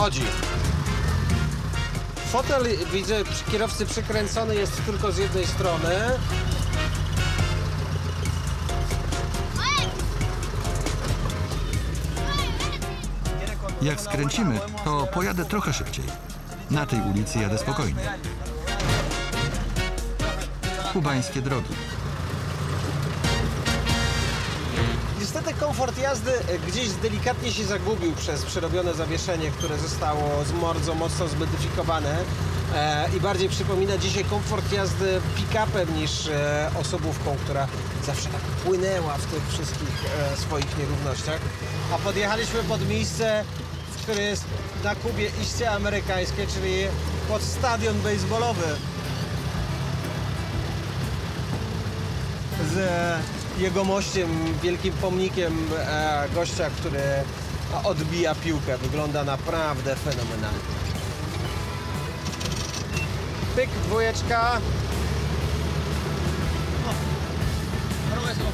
Chodzi. Fotel, widzę, kierowcy przykręcony jest tylko z jednej strony. Jak skręcimy, to pojadę trochę szybciej. Na tej ulicy jadę spokojnie. Kubańskie drogi. Niestety komfort jazdy e, gdzieś delikatnie się zagubił przez przerobione zawieszenie, które zostało z mocno zmodyfikowane e, i bardziej przypomina dzisiaj komfort jazdy pick-upem niż e, osobówką, która zawsze tak płynęła w tych wszystkich swoich nierównościach. A podjechaliśmy pod miejsce, które jest na Kubie iście amerykańskie, czyli pod stadion baseballowy. Z jegomościem, wielkim pomnikiem e, gościa, który odbija piłkę. Wygląda naprawdę fenomenalnie. Pyk, dwójeczka.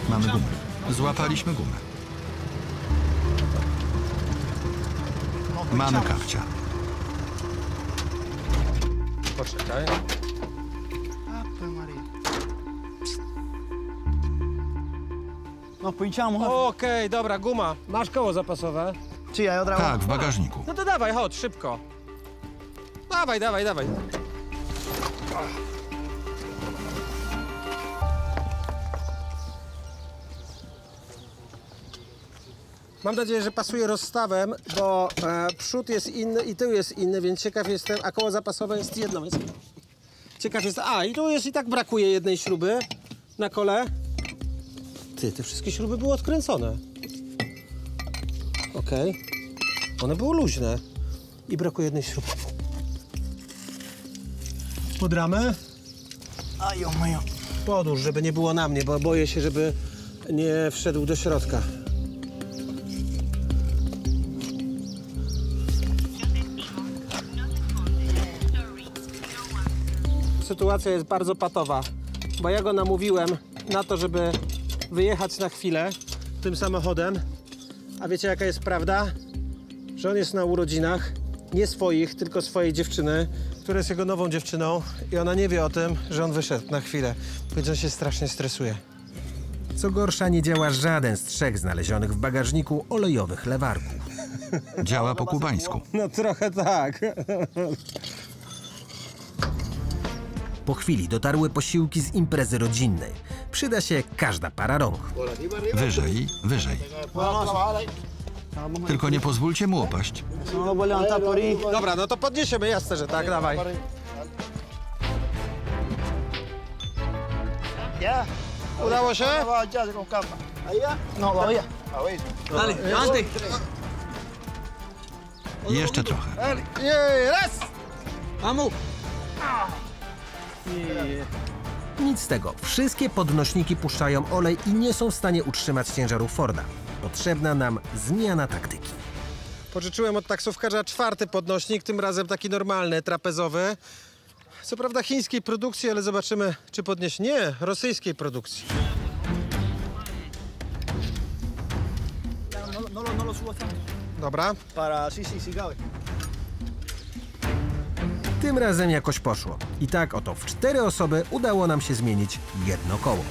Mamy gumę. Złapaliśmy gumę. Mamy kapcia. Poczekaj. Jefe. Okej, dobra, guma. Masz koło zapasowe? Sí, hay otra Tak, w bagażniku. No to dawaj, chodź, szybko. Dawaj, dawaj, dawaj. Mam nadzieję, że pasuje rozstawem, bo e, przód jest inny i tył jest inny, więc ciekaw jestem, a koło zapasowe jest jedno, więc ciekaw jest, a i tu jest i tak brakuje jednej śruby na kole. Ty, te wszystkie śruby były odkręcone. Okej. One były luźne. I brakuje jednej śruby. Pod ramę? Dios mío. Podłóż, żeby nie było na mnie, bo boję się, żeby nie wszedł do środka. Sytuacja jest bardzo patowa, bo ja go namówiłem na to, żeby wyjechać na chwilę tym samochodem. A wiecie jaka jest prawda? Że on jest na urodzinach, nie swoich, tylko swojej dziewczyny, która jest jego nową dziewczyną i ona nie wie o tym, że on wyszedł na chwilę, więc on się strasznie stresuje. Co gorsza, nie działa żaden z trzech znalezionych w bagażniku olejowych lewarków. Działa po kubańsku. No trochę tak. Po chwili dotarły posiłki z imprezy rodzinnej. Przyda się każda para rąk. Wyżej, wyżej. Tylko nie pozwólcie mu opaść. No. Dobra, no to podniesiemy, jasne, że tak, dawaj. Udało się? No, todavía. Dale, levante. Jeszcze trochę. Jej, raz! Vamos. Nic z tego. Wszystkie podnośniki puszczają olej i nie są w stanie utrzymać ciężaru Forda. Potrzebna nam zmiana taktyki. Pożyczyłem od taksówkarza czwarty podnośnik, tym razem taki normalny, trapezowy. Co prawda chińskiej produkcji, ale zobaczymy, czy podniesie. Nie, rosyjskiej produkcji. Dobra. Para, sí, sí. Tym razem jakoś poszło. I tak oto w cztery osoby udało nam się zmienić jedno koło.